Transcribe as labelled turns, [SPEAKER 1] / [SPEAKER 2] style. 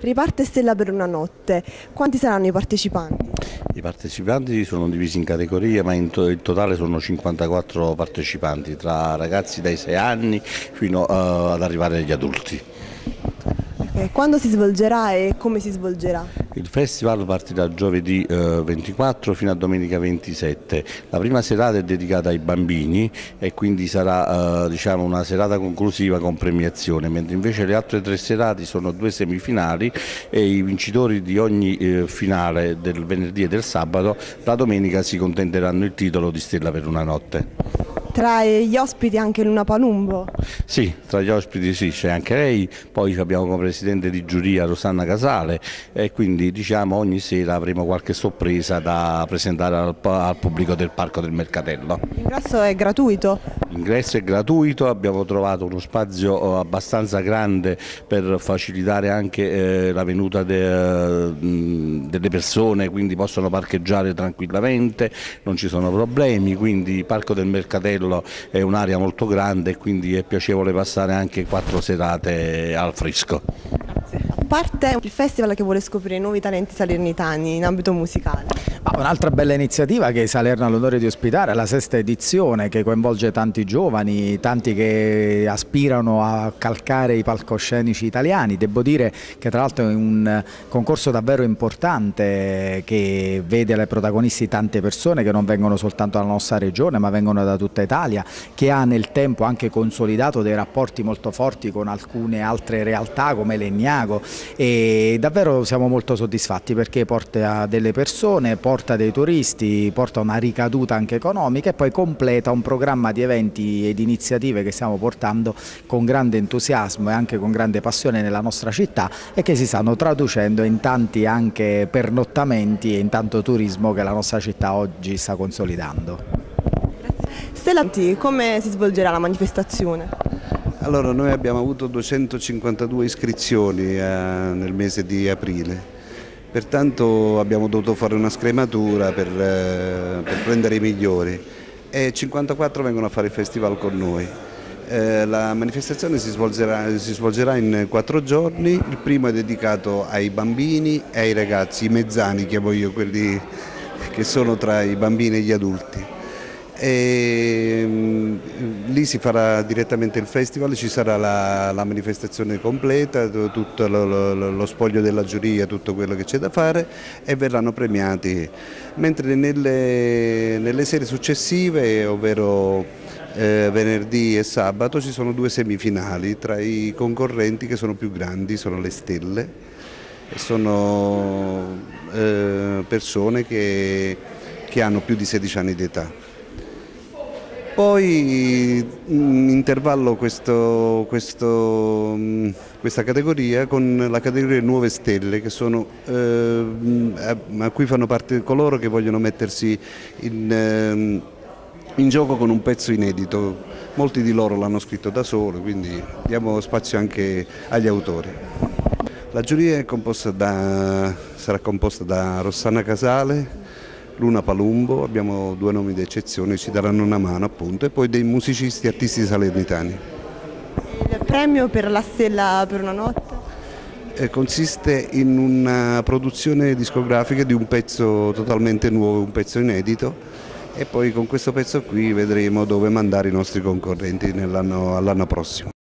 [SPEAKER 1] Riparte Stella per una notte. Quanti saranno i partecipanti?
[SPEAKER 2] I partecipanti sono divisi in categorie ma in, to in totale sono 54 partecipanti tra ragazzi dai 6 anni fino uh, ad arrivare agli adulti.
[SPEAKER 1] Okay. Quando si svolgerà e come si svolgerà?
[SPEAKER 2] Il festival partirà giovedì eh, 24 fino a domenica 27. La prima serata è dedicata ai bambini e quindi sarà eh, diciamo una serata conclusiva con premiazione, mentre invece le altre tre serate sono due semifinali e i vincitori di ogni eh, finale del venerdì e del sabato la domenica si contenderanno il titolo di Stella per una notte.
[SPEAKER 1] Tra gli ospiti anche Luna Palumbo?
[SPEAKER 2] Sì, tra gli ospiti sì, c'è anche lei, poi abbiamo come presidente di giuria Rosanna Casale e quindi diciamo ogni sera avremo qualche sorpresa da presentare al, al pubblico del Parco del Mercatello.
[SPEAKER 1] L'ingresso è gratuito?
[SPEAKER 2] L'ingresso è gratuito, abbiamo trovato uno spazio eh, abbastanza grande per facilitare anche eh, la venuta de, delle persone, quindi possono parcheggiare tranquillamente, non ci sono problemi, quindi Parco del Mercatello Castello è un'area molto grande e quindi è piacevole passare anche quattro serate al fresco.
[SPEAKER 1] Parte il festival che vuole scoprire nuovi talenti salernitani in ambito musicale.
[SPEAKER 3] Un'altra bella iniziativa che Salerno ha l'onore di ospitare è la sesta edizione che coinvolge tanti giovani, tanti che aspirano a calcare i palcoscenici italiani. Devo dire che tra l'altro è un concorso davvero importante che vede le protagonisti tante persone che non vengono soltanto dalla nostra regione ma vengono da tutta Italia, che ha nel tempo anche consolidato dei rapporti molto forti con alcune altre realtà come Legnago e davvero siamo molto soddisfatti perché porta delle persone, porta porta dei turisti, porta una ricaduta anche economica e poi completa un programma di eventi ed iniziative che stiamo portando con grande entusiasmo e anche con grande passione nella nostra città e che si stanno traducendo in tanti anche pernottamenti e in tanto turismo che la nostra città oggi sta consolidando.
[SPEAKER 1] Stella, come si svolgerà la manifestazione?
[SPEAKER 4] Allora, noi abbiamo avuto 252 iscrizioni eh, nel mese di aprile pertanto abbiamo dovuto fare una scrematura per, eh, per prendere i migliori e 54 vengono a fare il festival con noi. Eh, la manifestazione si svolgerà, si svolgerà, in quattro giorni, il primo è dedicato ai bambini e ai ragazzi, i mezzani chiamo io, quelli che sono tra i bambini e gli adulti e mm, lì si farà direttamente il festival, ci sarà la, la manifestazione completa, tutto lo, lo, lo, spoglio della giuria, tutto quello che c'è da fare e verranno premiati, mentre nelle, nelle sere successive, ovvero eh, venerdì e sabato, ci sono due semifinali tra i concorrenti che sono più grandi, sono le stelle, sono eh, persone che, che hanno più di 16 anni di età. Poi mm, intervallo questo, questo, mm, questa categoria con la categoria Nuove Stelle sono, eh, a cui fanno parte coloro che vogliono mettersi in, eh, in gioco con un pezzo inedito. Molti di loro l'hanno scritto da solo, quindi diamo spazio anche agli autori. La giuria composta da, sarà composta da Rossana Casale, Luna Palumbo, abbiamo due nomi d'eccezione, ci daranno una mano appunto, e poi dei musicisti artisti salernitani.
[SPEAKER 1] Il premio per la stella per una notte?
[SPEAKER 4] Eh, consiste in una produzione discografica di un pezzo totalmente nuovo, un pezzo inedito e poi con questo pezzo qui vedremo dove mandare i nostri concorrenti all'anno prossimo.